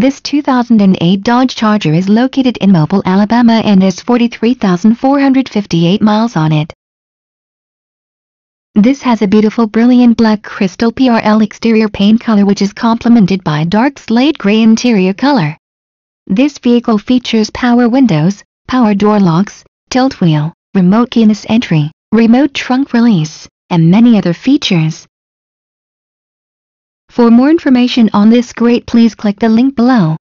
This 2008 Dodge Charger is located in Mobile, Alabama and has 43,458 miles on it. This has a beautiful brilliant black crystal PRL exterior paint color which is complemented by dark slate gray interior color. This vehicle features power windows, power door locks, tilt wheel, remote keyless entry, remote trunk release, and many other features. For more information on this great please click the link below.